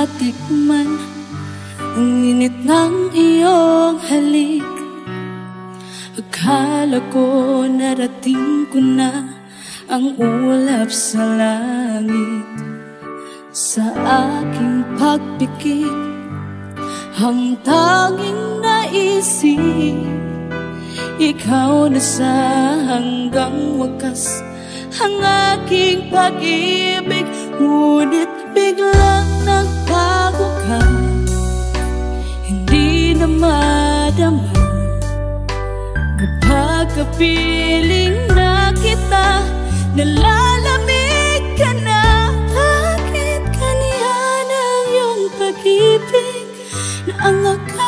Minsan natikman Ang init ng iyong halik Akala ko narating ko na Ang ulap sa langit. Sa aking pagpikit Ang tanging naisip Ikaw na sa hanggang wakas Ang aking pag-ibig. Ngunit biglang nagbago ka. Hindi na madama. Kapag kapiling na kita. Nalalamig ka na. Bakit kaniyan ang iyong pag-ibig? Na ang akala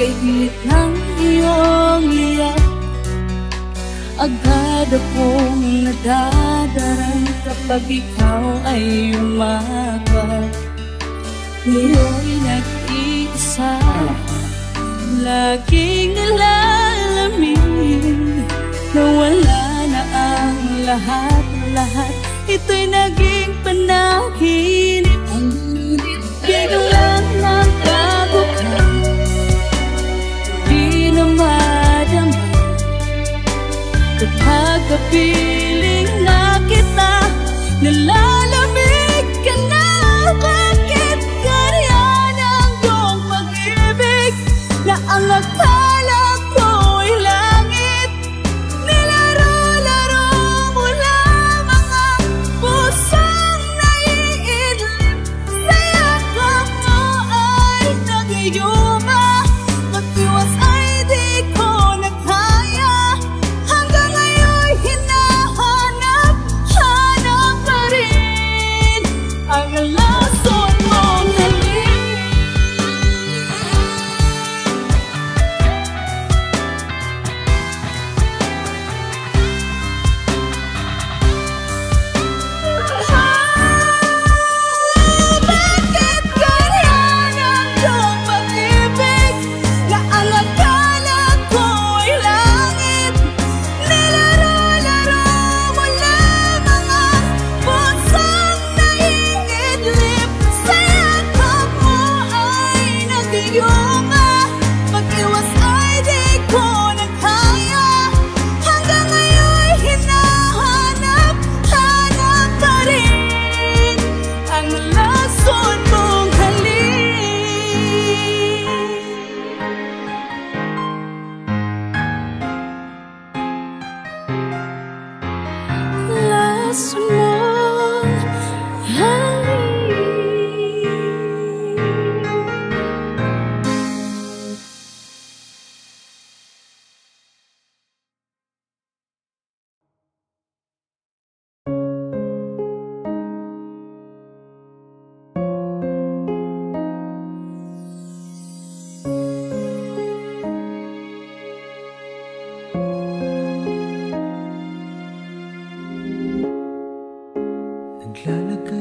Kay hilit ng iyong iyak Agad akong nadadaran Kapag ikaw ay umaga. Ngayon nag-iisa Laging nalalamin Na wala na ang lahat-lahat Ito'y naging panaginip. Biglang Kapag 来了个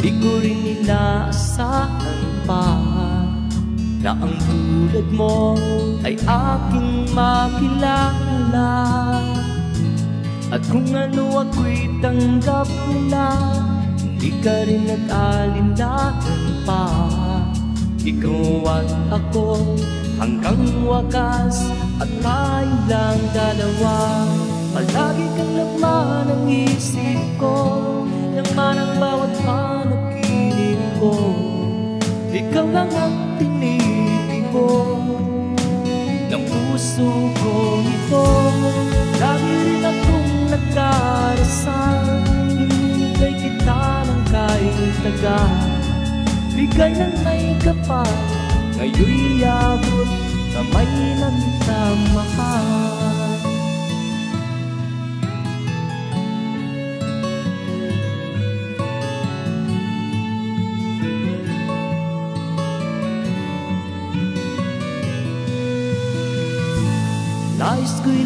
di ko rin inaasahan pa Na ang tulad mo ay aking makilala. At kung ano ako'y tanggap na Hindi ka rin nag-alinlangan pa. Ikaw at ako hanggang wakas At tayo lang dalawa. Palagi kang laman ng isip ko Laman ang bawat panaginip ko. Ikaw lang ang tinitib ko. Ng puso ko ito Lagi rin akong nagdarasal Hinintay kita ng kahit tagal Bigay ng may kapal Ngayon'y abot Kamay na kita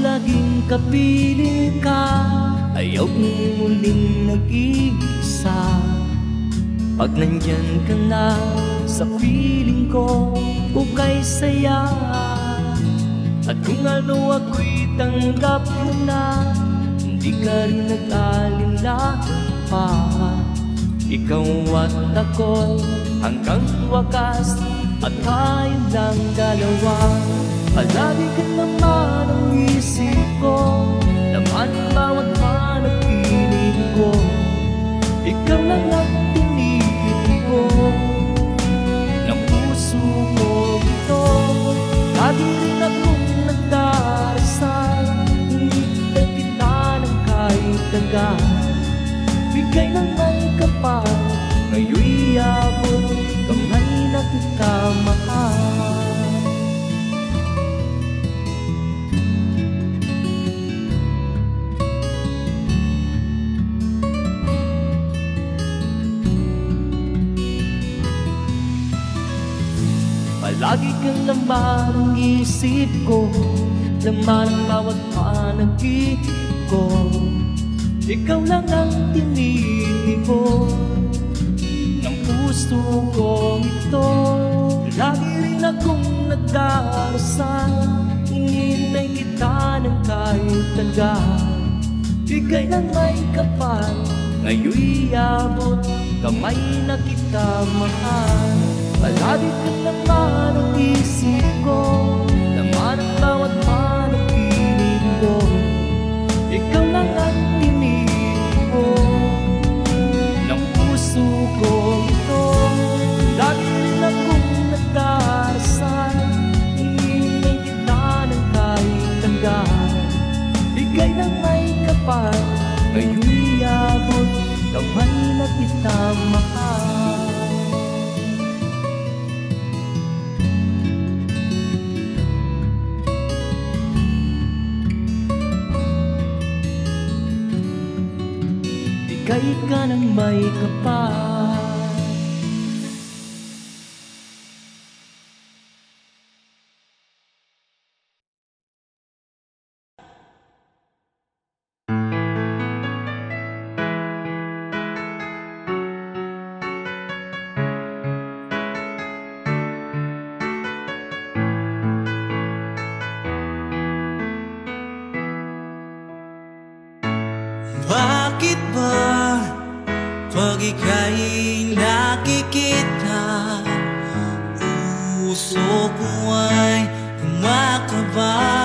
laging kapiling ka. Ayaw kong muling nag-iisa. Pag nandyan ka na sa piling ko Ukay saya. At kung ano ako'y tanggap mo na Hindi ka rin nag-alinlangan pa. Ikaw at ako hanggang wakas At tayo lang dalawa Palagi ka naman ang isip ko. Laman ang bawat panaginip ko. Ikaw lang ang tinitib ko. Ng puso ko ito. Lagi rin akong nagdarasal Hinintay kita ng kahit tagal Bigay ng may kapal. Ngayon'y abot Kamay na kita mahal Palagi kang laman ng isip ko. Laman ang bawat panaginip ko. Ikaw lang ang tinitib ko. Ng puso ko ito. Lagi rin akong nagdarasal Hinintay kita ng kahit tagal Bigay ng may kapal. Ngayon'y abot Kamay na kita mahal Palagi ka naman ang isip ko Laman ang bawat panaginip ko Ikaw lang ang tinitib ko. Ng puso ko ito Lagi rin akong nagdarasal Hinintay kita ng kahit tagal Bigay ng may kapal Ngayon'y abot Kamay na kita mahal Bigay ka ng may kapal Puso ko ay kumakaba Pag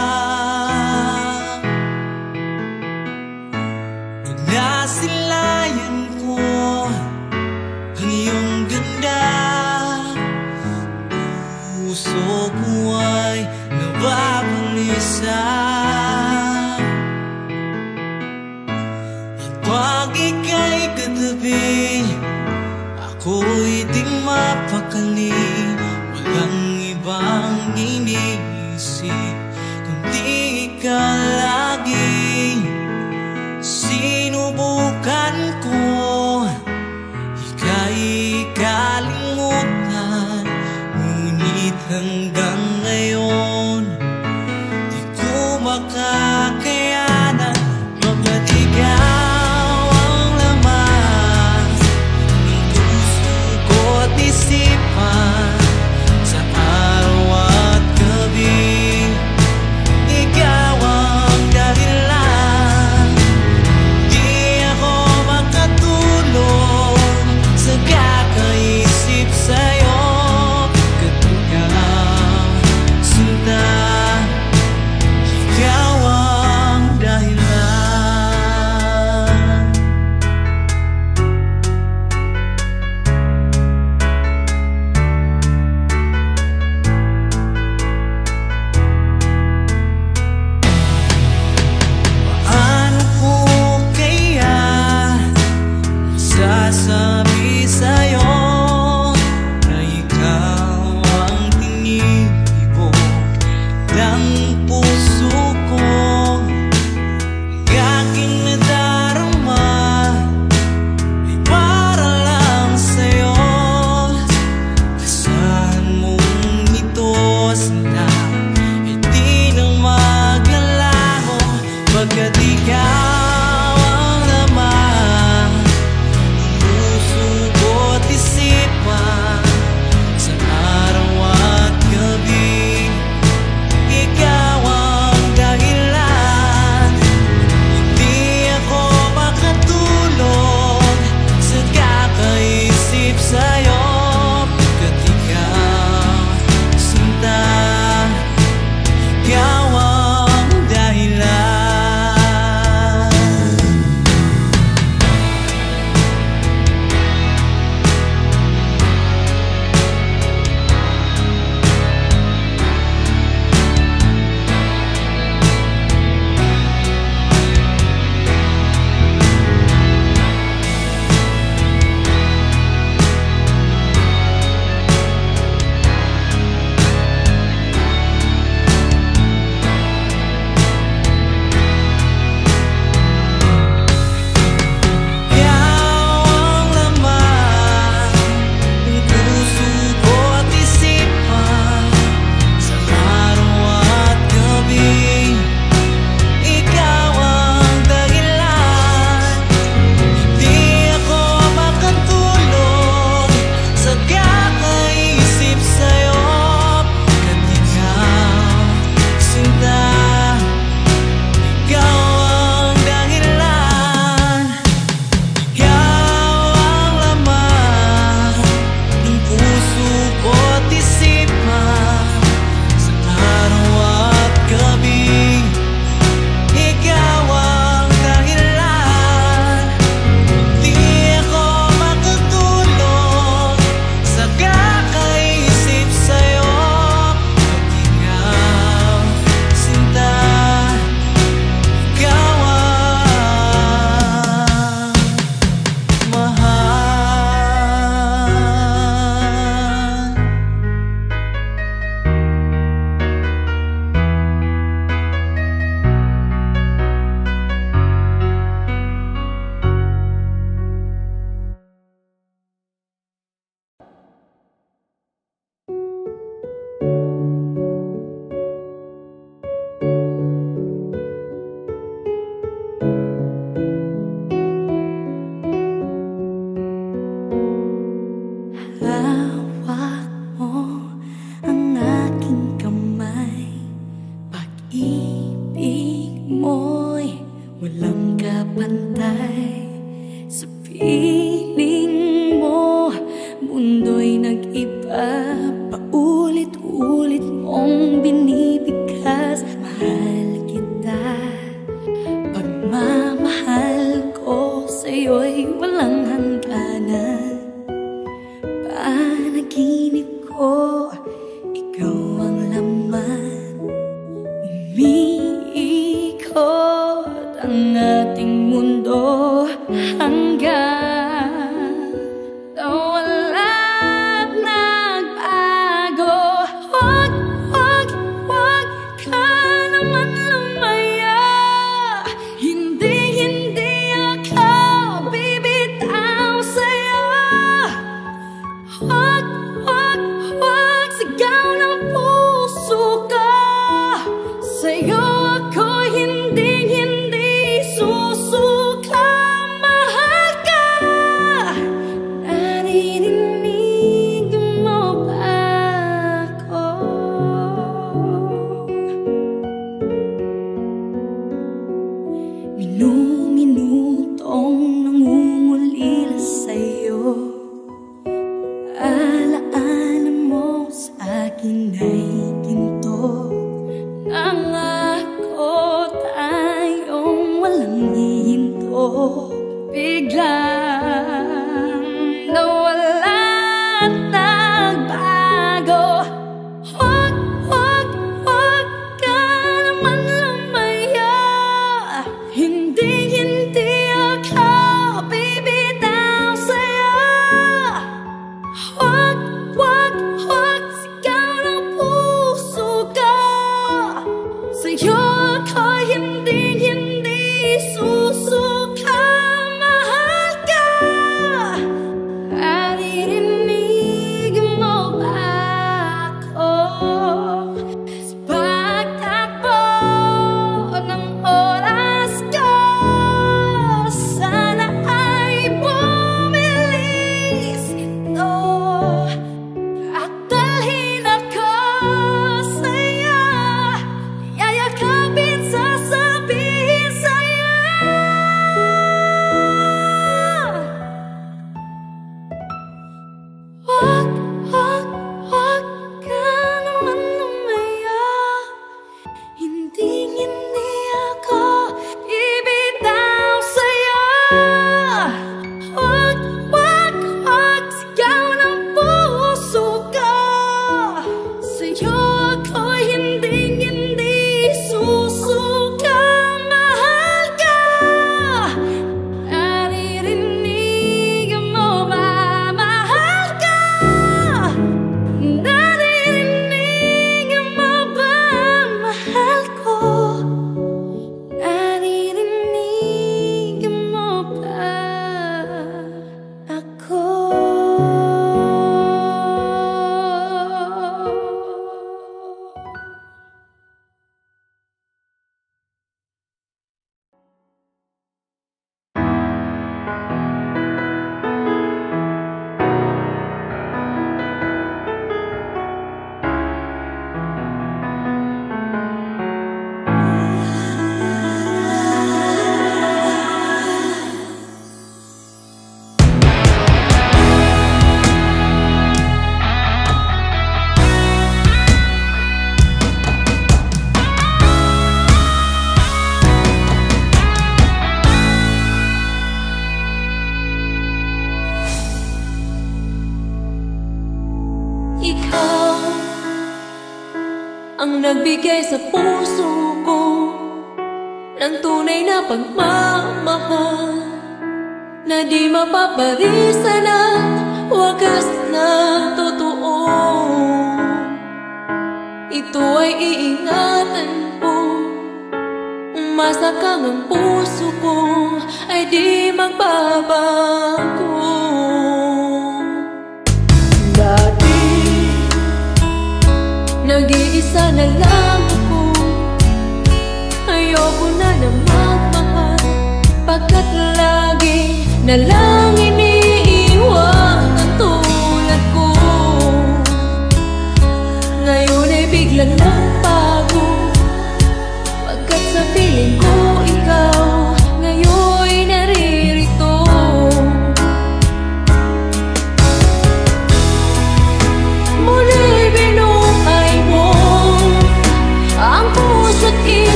walang hangganan. Panaginip ko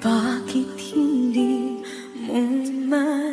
Bakit hindi mo maramdaman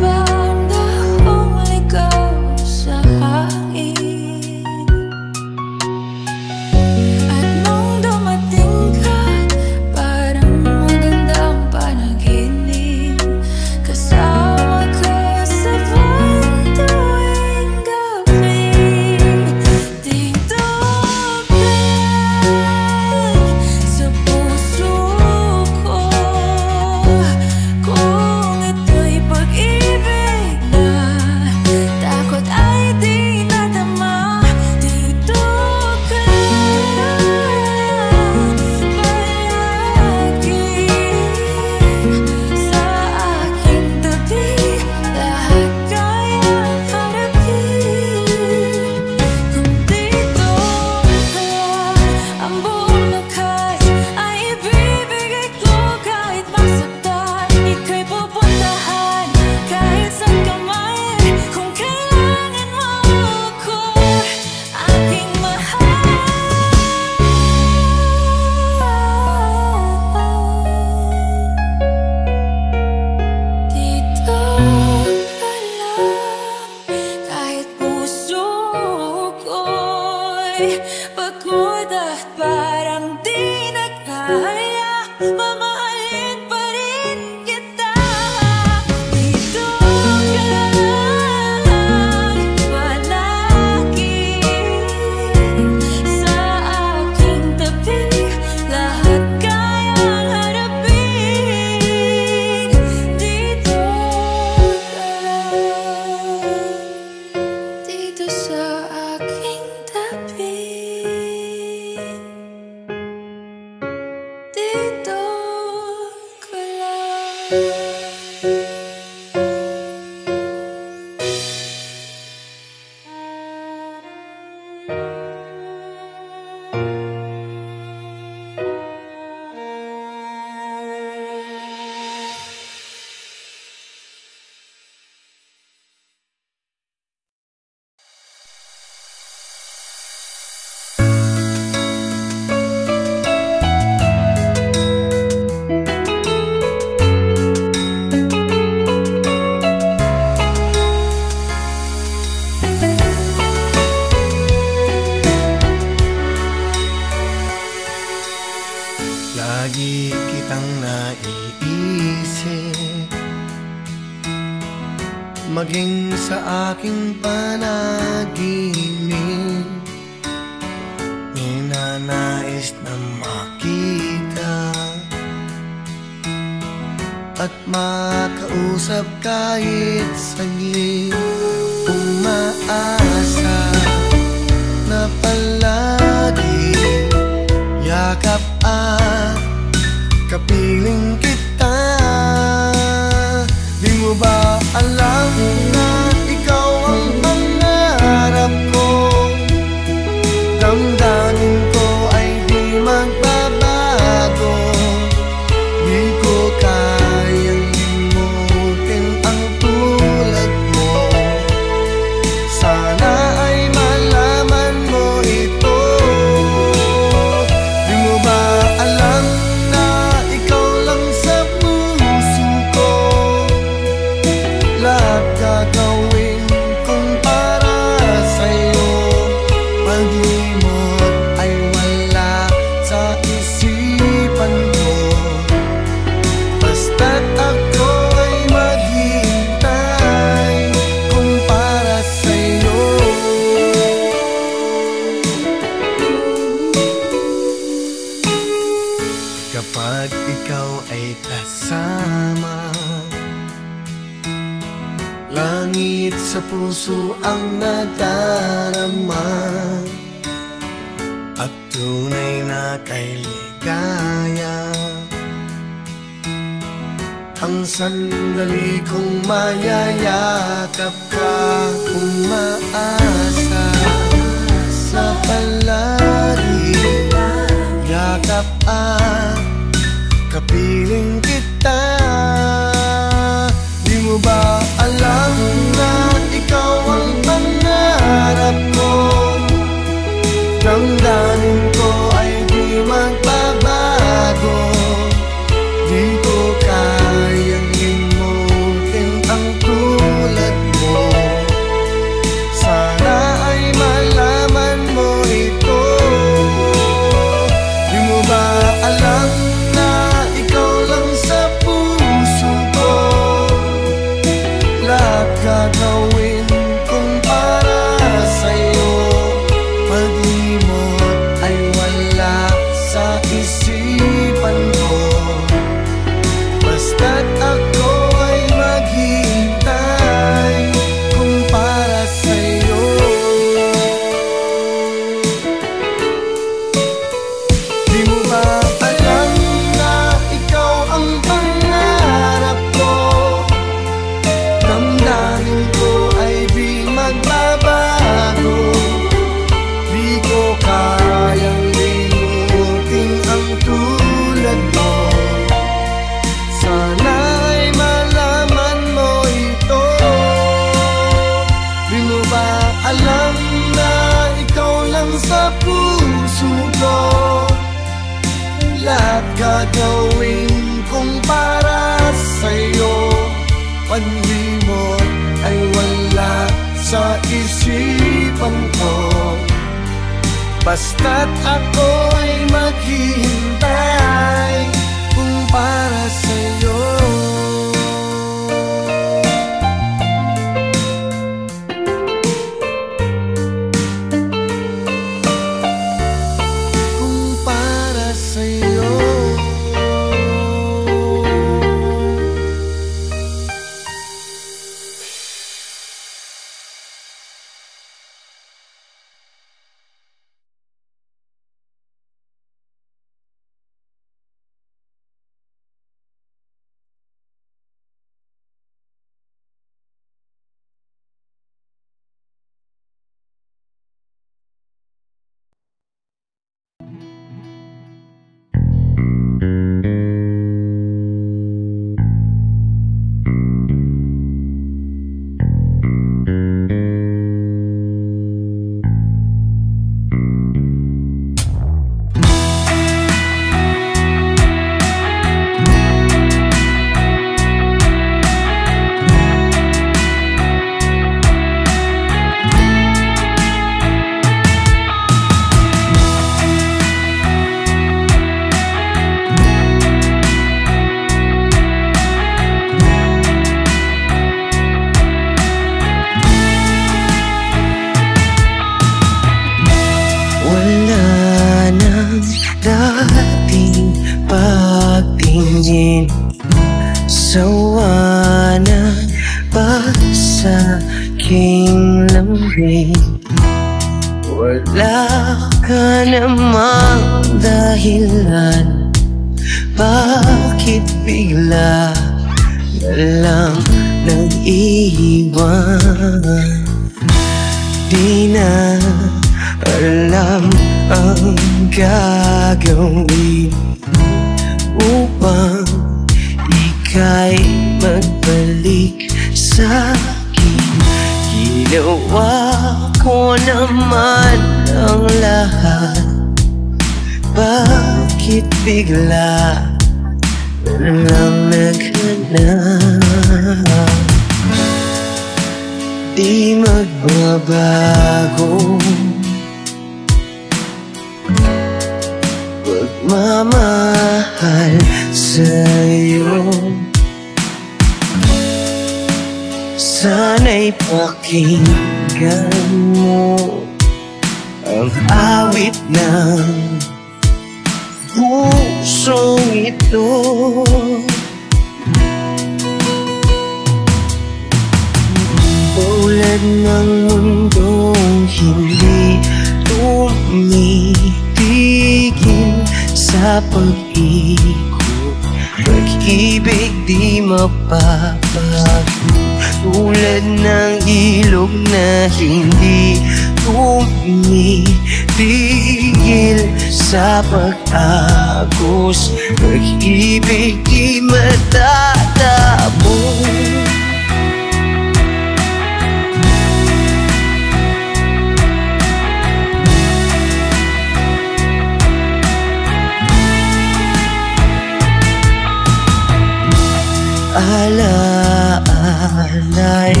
Alaala'y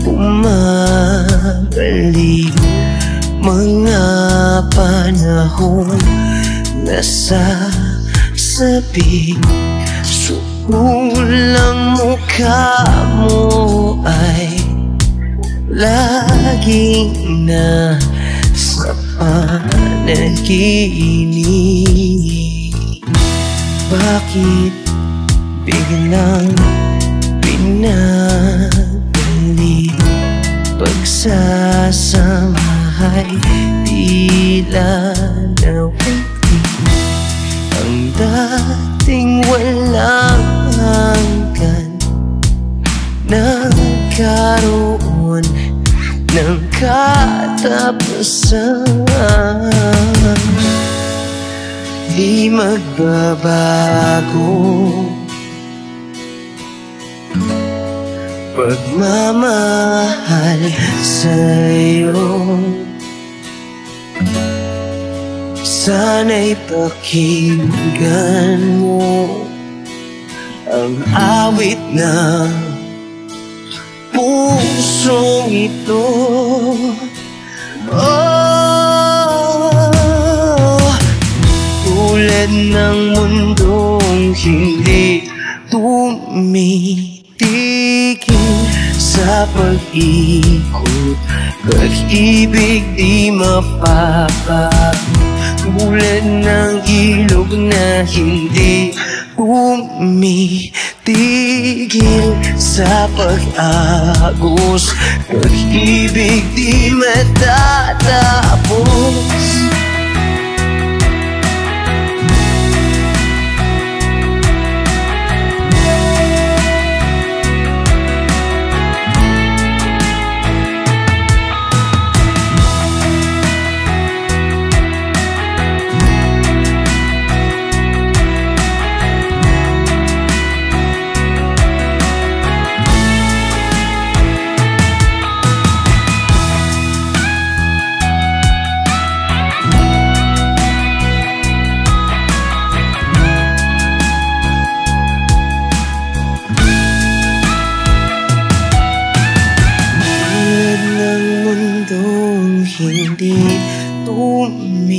bumabalik Mga panahon na sasabi Sukulang mukha mo ay Laging na sa panaginip. Bakit biglang pinabalik Pagsasamahay tila nawitig Ang dating walang hanggan. Nagkaroon ng katapusan. Di magbabago Pagmamahal sa'yo. Sana'y pakinggan mo Ang awit ng pusong ito. Oh, tulad ng mundong hindi tumitigil sa pag-ikot. Pag-ibig di mapapago Tulad ng ilog na hindi tumitigil sa pag-agos. Pag-ibig di matatapos hindi tumitigil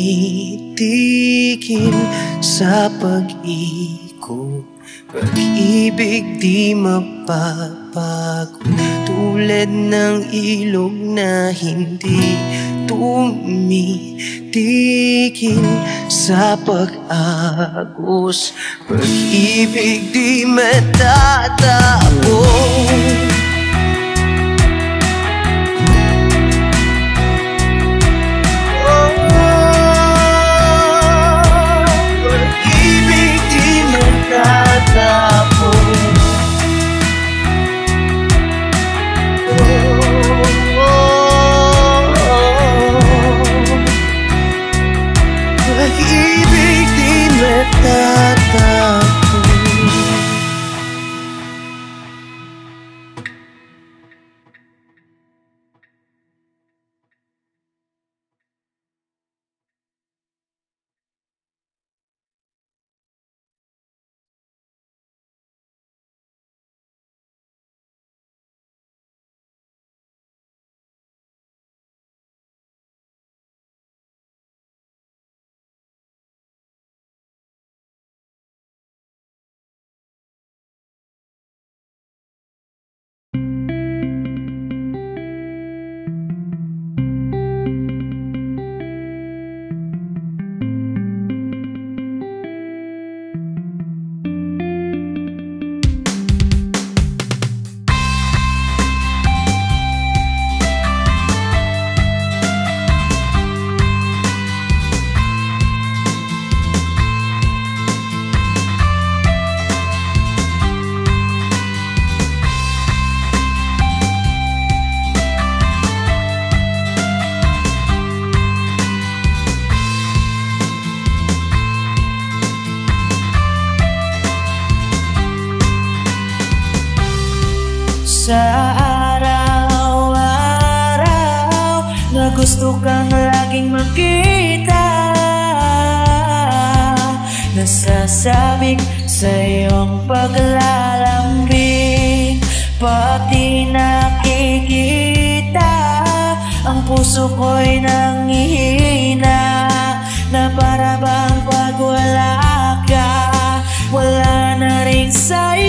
sa pag-ikot. Pag-ibig di mapapago. Tulad ng ilog na hindi tumitigil sa pag-agos. Pag-ibig di matatapos matatapos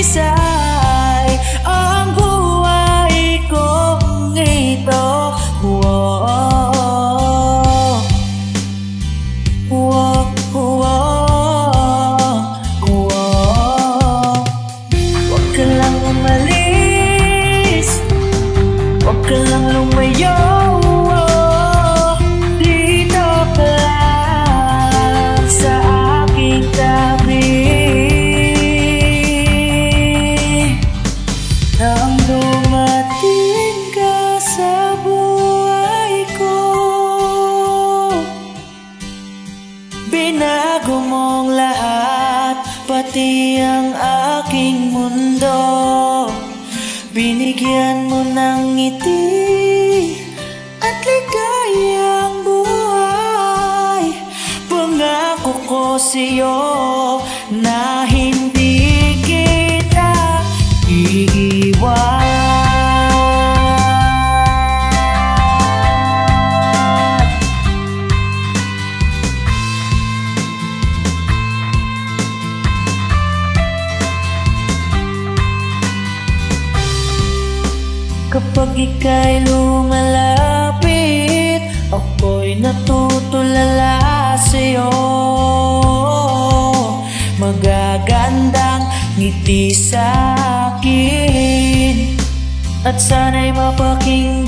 face out. At sana'y mapakinggan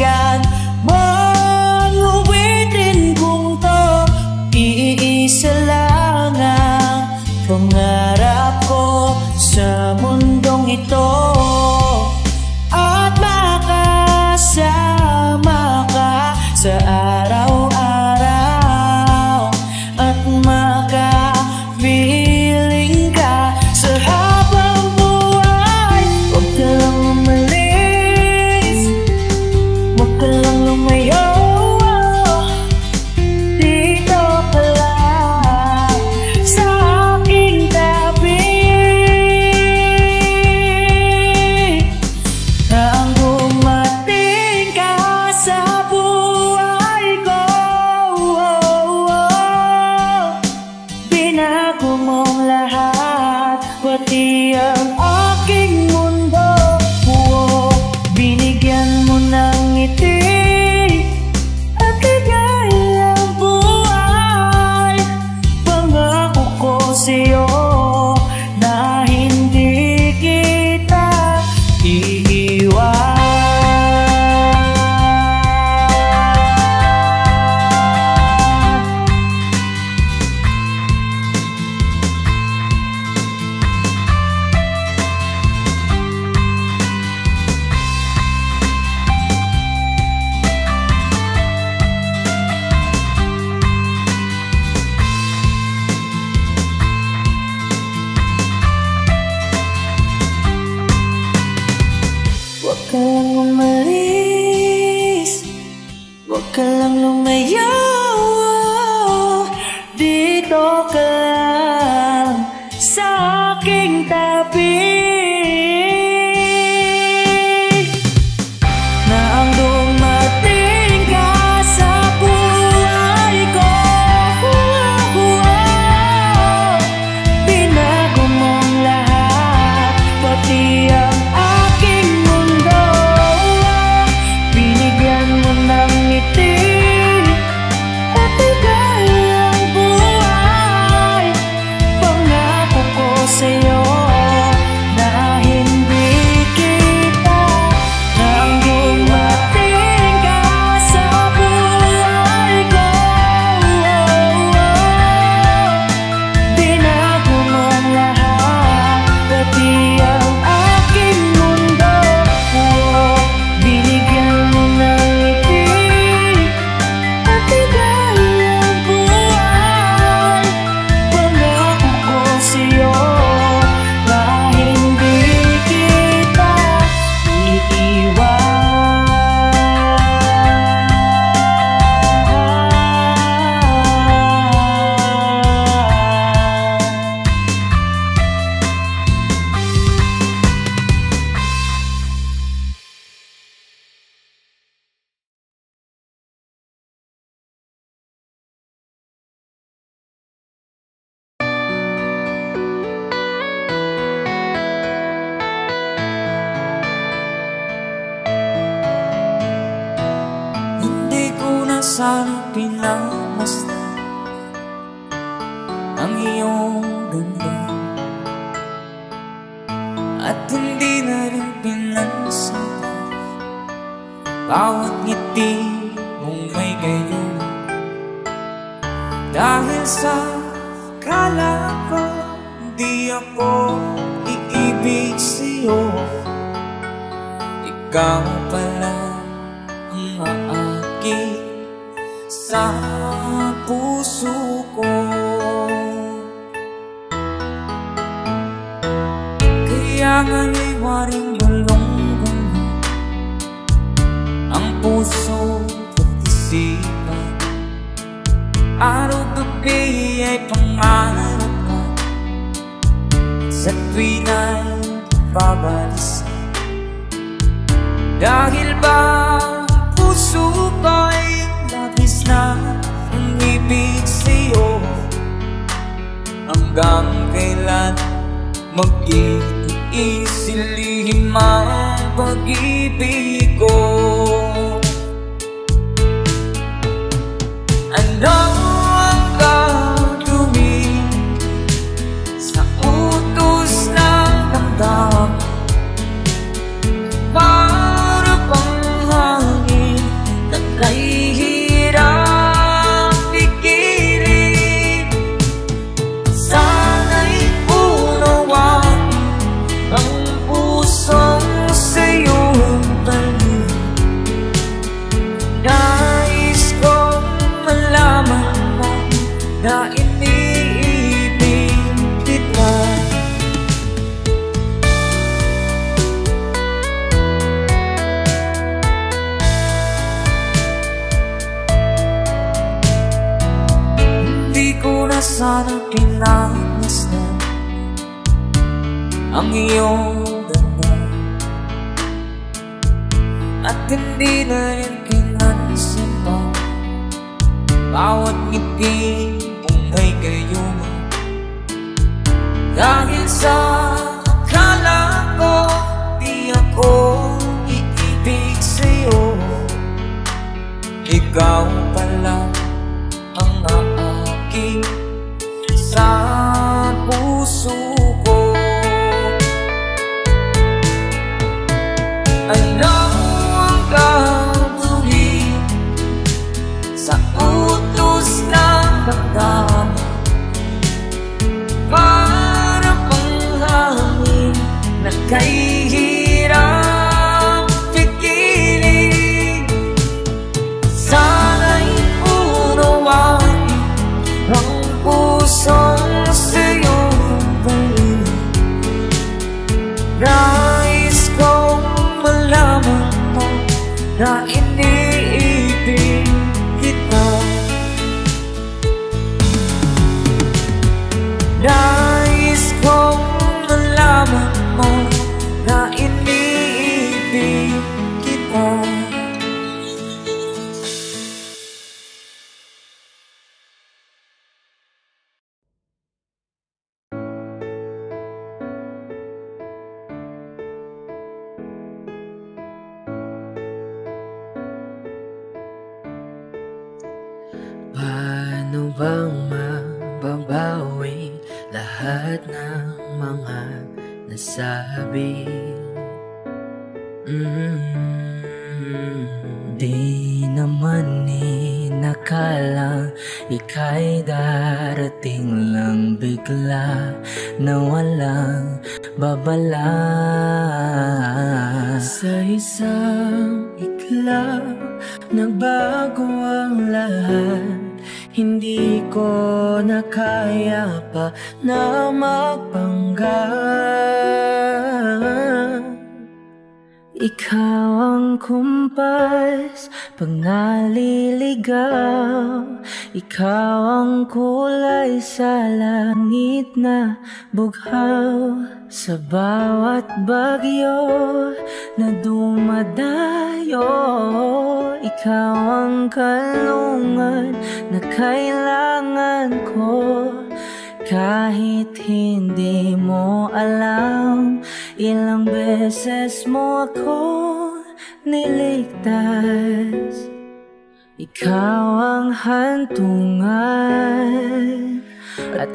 ko na sana pinamasdan Ang iyong ganda. At hindi na rin pinansin. Bawat ngiti mong may gayon Dahil sa kala ko Di ako iibig sa'yo. Ikaw pala sa puso ko. Kaya nga'y waring balong Ang puso at isipan. Araw-gabi ay pangarap ka Sa tuwin ay babalisan. Dahil ba puso ko'y umibig sa'yo. Hanggang kailan mag-iisilihim ang pag-ibig ko? Ano iyong ganda At hindi na rin pinansin mo. Bawat ngiti mong may gayuma Dahil sa akala ko Di ako iibig sa'yo. Ikaw pala ang aakit Ikaw ang kulay sa langit na bughaw Sa bawat bagyo na dumadayo. Ikaw ang kalungan na kailangan ko. Kahit hindi mo alam Ilang beses mo ako niligtas Ikaw ang hantungan At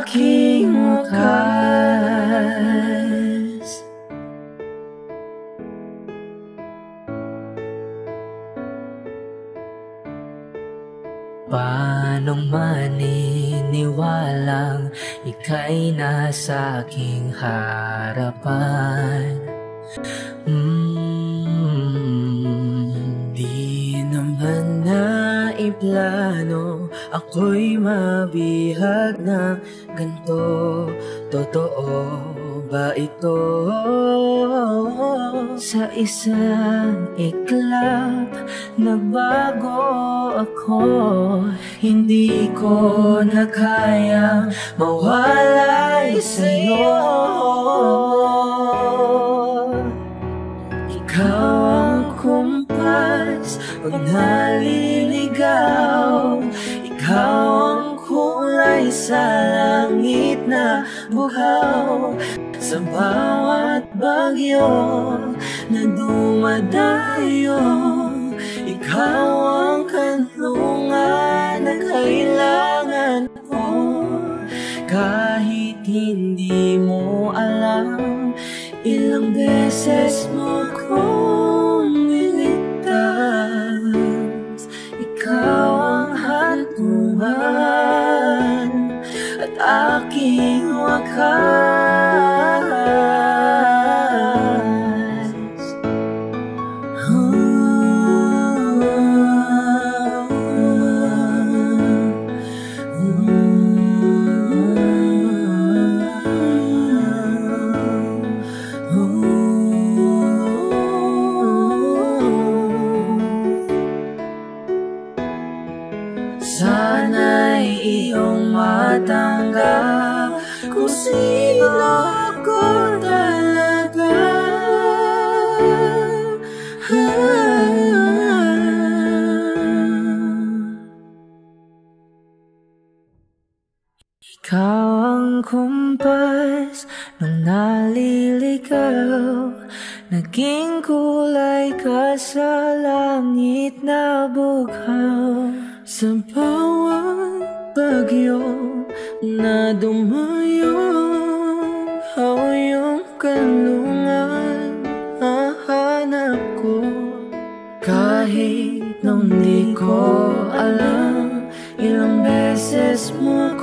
aking wakas Paano maniniwalang ika'y nasa aking harapan? Mm, Ako'y mabihag na ganito Totoo ba ito? Sa isang iklap Nagbago ako Hindi ko na kaya Mawalay sa'yo. Ikaw ang kumpas Pag naliligaw Ikaw ang kulay sa langit na buhaw Sa bawat bagyo na dumadayo. Ikaw ang kanlungan na kailangan ko. Kahit hindi mo alam Ilang beses mo kong niligtas. Ikaw hantungan At aking wakas sino ako talaga? Ikaw ang kumpas nung naliligaw. Naging kulay ka sa langit na bughaw. Sa bawat bagyo na dumayo. Ikaw yung kanlungan hahanap ko. Kahit nung di ko alam Ilang beses mo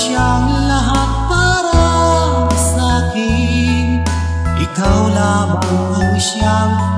siyang lahat para sa akin. Ikaw lamang ang siyang